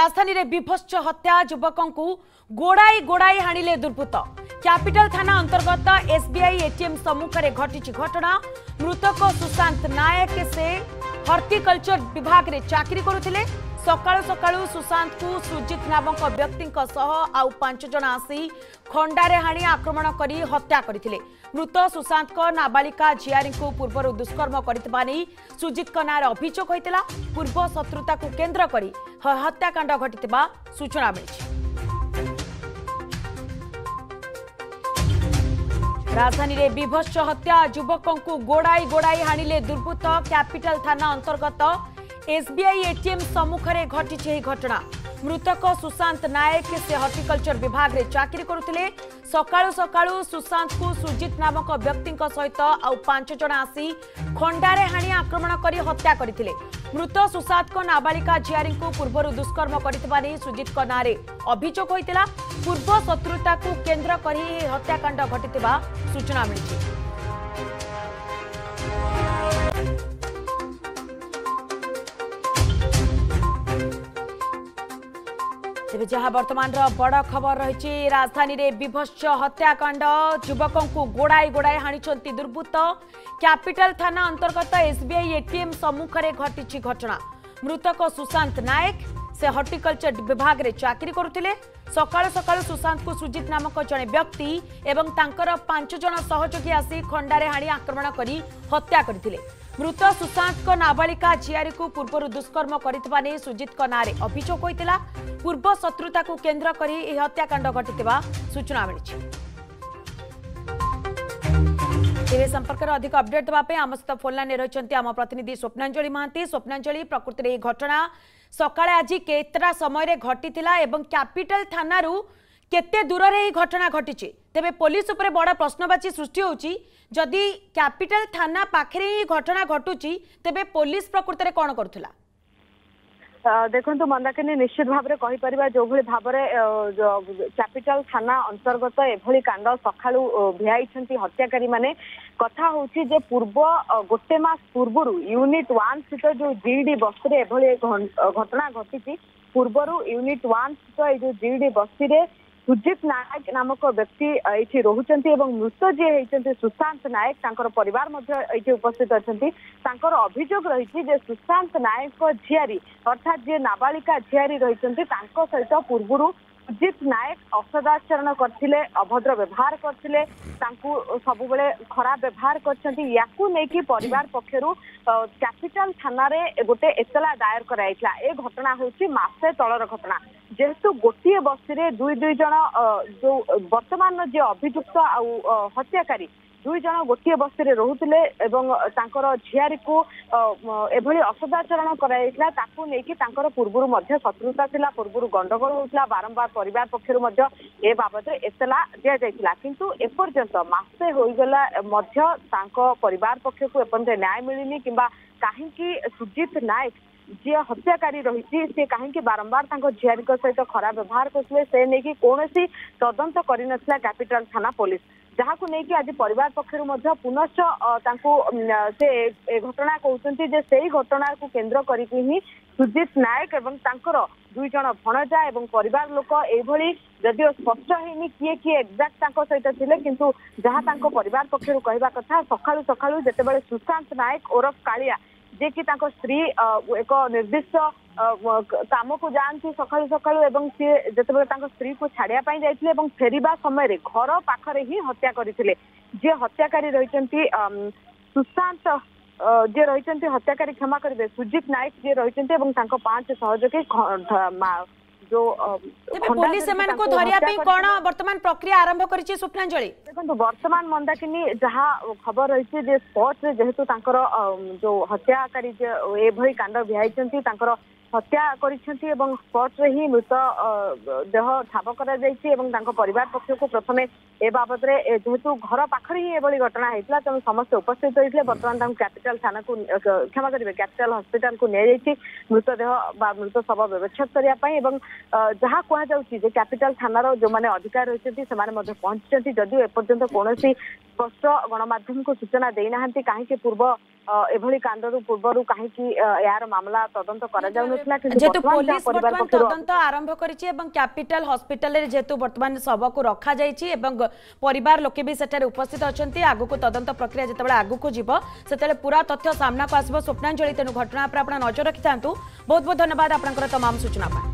রাজধানীর বিভৎস হত্যা যুবকঙ্ গোড়াই গোড়াই হাণিলে দুর্বৃত্ত ক্যাপিটাল থানা অন্তর্গত এসবিআই এটিএম সম্মুখে ঘটিছি ঘটনা মৃতক সুশান্ত নায়ক সে হর্টিকলচর বিভাগে চাকরি করুলে ସକାଳୁ ସକାଳୁ ସୁଶାନ୍ତଙ୍କୁ ସୁଜିତ ନାମକ ବ୍ୟକ୍ତିଙ୍କ ସହ ଆଉ ପାଞ୍ଚ ଜଣ ଆସି ଖଣ୍ଡାରେ ହାଣି ଆକ୍ରମଣ କରି ହତ୍ୟା କରିଥିଲେ ମୃତ ସୁଶାନ୍ତଙ୍କ ନାବାଳିକା ଝିଆରୀଙ୍କୁ ପୂର୍ବରୁ ଦୁଷ୍କର୍ମ କରିଥିବା ନେଇ ସୁଜିତଙ୍କ ନାଁରେ ଅଭିଯୋଗ ହୋଇଥିଲା ପୂର୍ବ ଶତ୍ରୁତାକୁ କେନ୍ଦ୍ର କରି ହତ୍ୟାକାଣ୍ଡ ଘଟିଥିବା ସୂଚନା ମିଳିଛି ରାଜଧାନୀରେ ବିଭତ୍ସ ହତ୍ୟା ଯୁବକଙ୍କୁ ଗୋଡ଼ାଇ ଗୋଡ଼ାଇ ହାଣିଲେ ଦୁର୍ବୃତ୍ତ କ୍ୟାପିଟାଲ ଥାନା ଅନ୍ତର୍ଗତ एसबीआई एटीएम सम्मुखरे घटी ଏହି ଘଟଣା ମୃତକ ସୁଶାନ୍ତ ନାୟକ ସେ ହର୍ଟିକଲଚର ବିଭାଗରେ ଚାକିରି କରୁଥିଲେ ସକାଳୁ ସକାଳୁ ସୁଶାନ୍ତଙ୍କୁ ସୁଜିତ ନାମକ ବ୍ୟକ୍ତିଙ୍କ ସହିତ ଆଉ ପାଞ୍ଚ ଜଣ ଆସି ଖଣ୍ଡାରେ ହାଣି ଆକ୍ରମଣ କରି ହତ୍ୟା କରିଥିଲେ ମୃତ ସୁଶାନ୍ତଙ୍କ ନାବାଳିକା ଝିଆରୀଙ୍କୁ ପୂର୍ବରୁ ଦୁଷ୍କର୍ମ କରିଥିବା ନେଇ ସୁଜିତଙ୍କ ନାଁରେ ଅଭିଯୋଗ ହୋଇଥିଲା ପୂର୍ବ ଶତ୍ରୁତାକୁ କେନ୍ଦ୍ର କରି ଏହି ହତ୍ୟାକାଣ୍ଡ ଘଟିଥିବା ସୂଚନା ମିଳିଛି ତେବେ ଯାହା ବର୍ତ୍ତମାନର ବଡ଼ ଖବର ରହିଛି ରାଜଧାନୀରେ ବିଭତ୍ସ ହତ୍ୟାକାଣ୍ଡ ଯୁବକଙ୍କୁ ଗୋଡ଼ାଇ ଗୋଡ଼ାଇ ହାଣିଛନ୍ତି ଦୁର୍ବୃତ୍ତ କ୍ୟାପିଟାଲ ଥାନା ଅନ୍ତର୍ଗତ ଏସ୍ବିଆଇ ଏଟିଏମ୍ ସମ୍ମୁଖରେ ଘଟିଛି ଘଟଣା ମୃତକ ସୁଶାନ୍ତ ନାୟକ ସେ ହର୍ଟିକଲଚର ବିଭାଗରେ ଚାକିରି କରୁଥିଲେ ସକାଳୁ ସକାଳୁ ସୁଶାନ୍ତଙ୍କୁ ସୁଜିତ ନାମକ ଜଣେ ବ୍ୟକ୍ତି ଏବଂ ତାଙ୍କର ପାଞ୍ଚ ଜଣ ସହଯୋଗୀ ଆସି ଖଣ୍ଡାରେ ହାଣି ଆକ୍ରମଣ କରି ହତ୍ୟା କରିଥିଲେ মৃত সুশান্ত নাবালিকা ঝিয়ারীকে পূর্বর দুষ্কর্ম করা নিয়ে সুজিত নাঁরে অভিযোগ হয়েছিল পূর্ব শত্রুতা কেন্দ্র করে এই হত্যাকাণ্ড ঘটি সূচনা মিছে তেবে সম্পর্কের অধিক অপডেট দেওয়া আম সহ ফোন লাইনে রয়েছেন আম প্রতিনিধি স্বপ্নাঞ্জলি মহান্তি স্বপ্নাঞ্জলি প্রকৃতির এই ঘটনা সকালে আজ কেতটা সময় ঘটি এবং ক্যাপিটাল থানার কেতে দূরে এই ঘটনা ঘটিছে তবে পুলিশ উপরে বড় প্রশ্নবাচী সৃষ্টি হচ্ছে যদি ক্যাপিটাল থানা পাখে এই ঘটনা ঘটুছি তবে পুলিশ প্রকৃতরে কোণ করুলা ଦେଖନ୍ତୁ ମନ୍ଦାକିନୀ ନିଶ୍ଚିତ ଭାବରେ କହିପାରିବା ଯୋଉଭଳି ଭାବରେ କ୍ୟାପିଟାଲ ଥାନା ଅନ୍ତର୍ଗତ ଏଭଳି କାଣ୍ଡ ସକାଳୁ ଭିଆଇଛନ୍ତି ହତ୍ୟାକାରୀମାନେ କଥା ହଉଛି ଯେ ପୂର୍ବ ଗୋଟେ ମାସ ପୂର୍ବରୁ ୟୁନିଟ୍ ୱାନ୍ ସ୍ଥିତ ଯୋଉ ଜିଡି ବସ୍ତିରେ ଏଭଳି ଘଟଣା ଘଟିଛି ପୂର୍ବରୁ ୟୁନିଟ୍ ୱାନ୍ ସ୍ଥିତ ଏଇ ଯୋଉ ଜିଡି ବସ୍ତିରେ ସୁଜିତ ନାୟକ ନାମକ ବ୍ୟକ୍ତି ଏଇଠି ରହୁଛନ୍ତି ଏବଂ ମୃତ ଯିଏ ହେଇଛନ୍ତି ସୁଶାନ୍ତ ନାୟକ ତାଙ୍କର ପରିବାର ମଧ୍ୟ ଏଇଠି ଉପସ୍ଥିତ ଅଛନ୍ତି ତାଙ୍କର ଅଭିଯୋଗ ରହିଛି ଯେ ସୁଶାନ୍ତ ନାୟକଙ୍କ ଝିଆରୀ ଅର୍ଥାତ ଯିଏ ନାବାଳିକା ଝିଆରୀ ରହିଛନ୍ତି ତାଙ୍କ ସହିତ ପୂର୍ବରୁ সুজিত নায়ক অসদাচরণ করলে অভদ্র ব্যবহার করলে তাঁকু সবুলে খারাপ ব্যবহার করছেন ইয়াকু নেকি পরিবার পক্ষর ক্যাপিটাল থানার গোটে এতলা দায়ের করা এ ঘটনা হচ্ছে মাসে তলর ঘটনা ଯେହେତୁ ଗୋଟିଏ ବସ୍ତିରେ ଦୁଇ ଦୁଇ ଜଣ ଯୋଉ ବର୍ତ୍ତମାନର ଯିଏ ଅଭିଯୁକ୍ତ ଆଉ ହତ୍ୟାକାରୀ ଦୁଇ ଜଣ ଗୋଟିଏ ବସ୍ତିରେ ରହୁଥିଲେ ଏବଂ ତାଙ୍କର ଝିଆରୀକୁ ଏଭଳି ଅସଦାଚରଣ କରାଯାଇଥିଲା ତାକୁ ନେଇକି ତାଙ୍କର ପୂର୍ବରୁ ମଧ୍ୟ ଶତ୍ରୁତା ଥିଲା ପୂର୍ବରୁ ଗଣ୍ଡଗୋଳ ହେଉଥିଲା ବାରମ୍ବାର ପରିବାର ପକ୍ଷରୁ ମଧ୍ୟ ଏ ବାବଦରେ ଏତଲା ଦିଆଯାଇଥିଲା କିନ୍ତୁ ଏପର୍ଯ୍ୟନ୍ତ ମାସେ ହୋଇଗଲା ମଧ୍ୟ ତାଙ୍କ ପରିବାର ପକ୍ଷକୁ ଏପର୍ଯ୍ୟନ୍ତ ନ୍ୟାୟ ମିଳିନି କିମ୍ବା କାହିଁକି ସୁଜିତ ନାୟକ जी हत्याकारी रही सी कहीं बारंबार झीक सहित खराब व्यवहार करते से नहीं कौन तदंत कर कैपिटाल थाना पुलिस जहां को नहीं आज पर पक्ष पुनश से घटना कहते से घटना को केन्द्र करके सुजित नायक और जन भणजा और पर लोक यदि स्पष्ट है किए किए एक्जाक्ट सहित थे कि पक्ष कह सका सका जिते सुशांत नायक ओरफ का ଯିଏକି ତାଙ୍କ ସ୍ତ୍ରୀ ଏକ ନିର୍ଦ୍ଦିଷ୍ଟ କାମକୁ ଯାଆନ୍ତି ସକାଳୁ ସକାଳୁ ଏବଂ ସିଏ ଯେତେବେଳେ ତାଙ୍କ ସ୍ତ୍ରୀକୁ ଛାଡ଼ିବା ପାଇଁ ଯାଇଥିଲେ ଏବଂ ଫେରିବା ସମୟରେ ଘର ପାଖରେ ହିଁ ହତ୍ୟା କରିଥିଲେ ଯିଏ ହତ୍ୟାକାରୀ ରହିଛନ୍ତି ସୁଶାନ୍ତ ଯିଏ ରହିଛନ୍ତି ହତ୍ୟାକାରୀ କ୍ଷମା କରିବେ ସୁଜିତ ନାୟକ ଯିଏ ରହିଛନ୍ତି ଏବଂ ତାଙ୍କ ପାଞ୍ଚ ସହଯୋଗୀ जो पुलिस को धरिया पे कोन वर्तमान प्रक्रिया आरंभ करिछि वर्तमान मंदाकिनी जहा खबर रही जे स्पॉट रे जेहेतु तांकर जो हत्याकारी जे एभई कांड बिहाइचंती तांकर হত্যা করেছেন এবং স্পটরে হি মৃত দেহ ঠাব করা যাইছি এবং তাঙ্ক পরিবার পক্ষকু প্রথমে এ বাবদরে যেহেতু ঘর পাখরে হি এভাবে ঘটনা হয়েছিল তেমন সমস্ত উপস্থিত হয়েছিল বর্তমান তাঙ্ক ক্যাপিটাল থানাকু ক্ষমা করবে ক্যাপিটাল হসপিটালকু নিয়ে যাইছি মৃতদেহ বা মৃত শব ব্যবচ্ছেদ করা পাই এবং যাহা কুহযাচ্ছে যে ক্যাপিটাল থানার যে অধিকার রয়েছেন সেমানে মধ্যে পৌঁছিছেন যদিও এপর্যন্ত কোণী স্পষ্ট গণমাধ্যমকু সূচনা দেই নাহান্তি কাহিঁকি পূর্ব ଏଭଳି କାଣ୍ଡରୁ ପୂର୍ବରୁ କାହିଁକି ଏହାର ମାମଲା ତଦନ୍ତ କରାଯାଉନଥିଲା ଯେହେତୁ ପୋଲିସ ବର୍ତ୍ତମାନ ତଦନ୍ତ ଆରମ୍ଭ କରିଛି ଏବଂ କ୍ୟାପିଟାଲ ହସ୍ପିଟାଲରେ ଯେହେତୁ ବର୍ତ୍ତମାନ ଶବକୁ ରଖାଯାଇଛି ଏବଂ ପରିବାର ଲୋକେ ବି ସେଠାରେ ଉପସ୍ଥିତ ଅଛନ୍ତି ଆଗକୁ ତଦନ୍ତ ପ୍ରକ୍ରିୟା ଯେତେବେଳେ ଆଗକୁ ଯିବ ସେତେବେଳେ ପୁରା ତଥ୍ୟ ସାମ୍ନାକୁ ଆସିବ ସ୍ୱପ୍ନାଞ୍ଜଳି ତେଣୁ ଘଟଣା ଉପରେ ଆପଣ ନଜର ରଖିଥାନ୍ତୁ ବହୁତ ବହୁତ ଧନ୍ୟବାଦ ଆପଣଙ୍କର ତମାମ ସୂଚନା ପାଇଁ